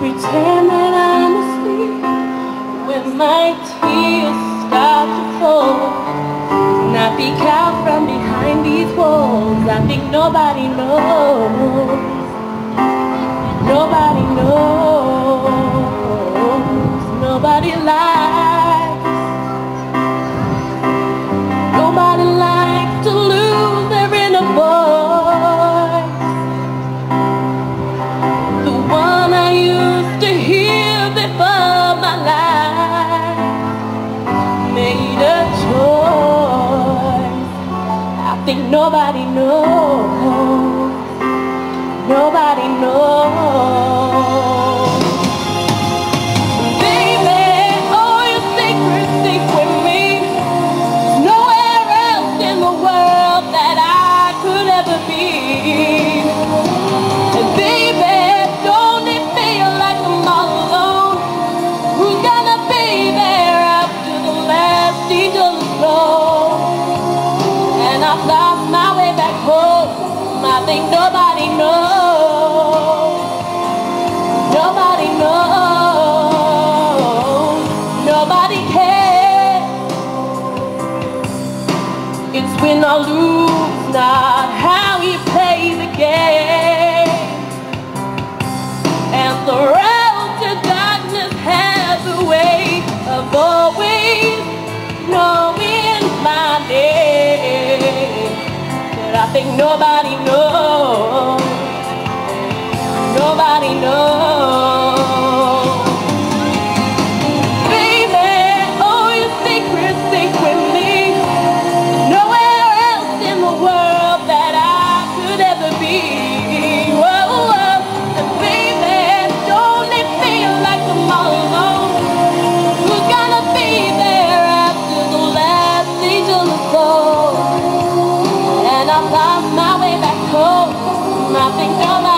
pretend that I'm asleep when my tears start to fall, I peek out from behind these walls, I think nobody knows. Nobody knows. I lose, not how you play the game. And the road to darkness has a way of always knowing my name. But I think nobody knows. I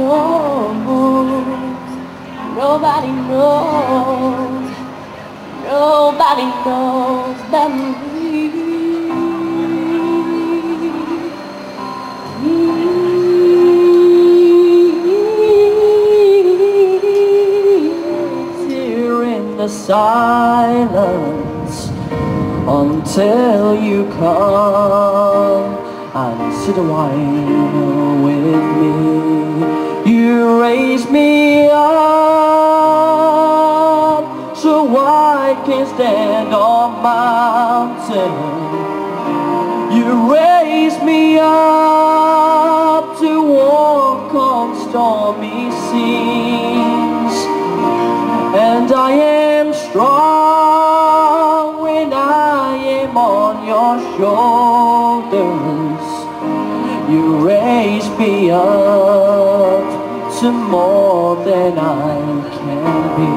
knows. Nobody knows. Nobody knows but me. Here in the silence until you come and sit a while with me. You raise me up so I can stand on mountain. You raise me up to walk on stormy seas and I am strong when I am on your shoulders. You raise me up to more than I can be.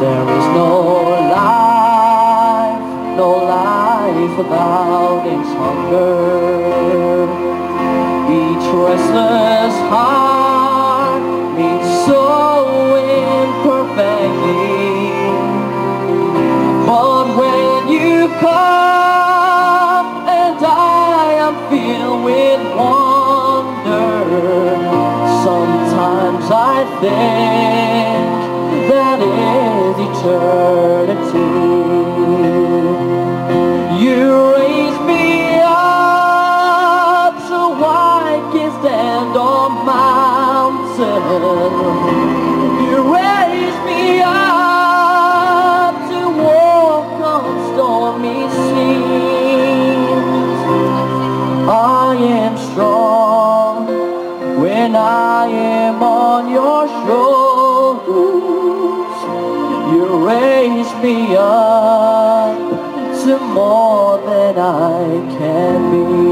There is no life, no life without its hunger. Each restless heart beats so imperfectly. But when you come that I can be.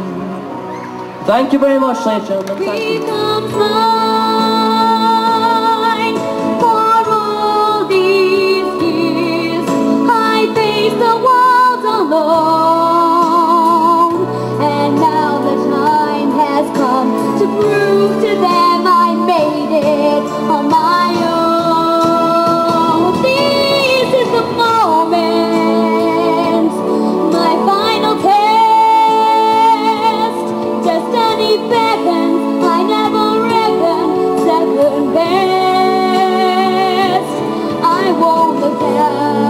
Thank you very much, ladies and gentlemen. All the ground.